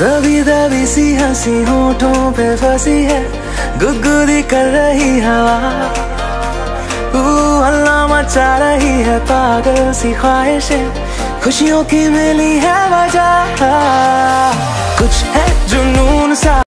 दबी दबी सी हँसी होठों पे फंसी है। गुदगुदी कर रही हवा। हल्ला मचा रही है पागल सी ख्वाहिशें। खुशियों की मिली है वजह। कुछ है जुनून सा।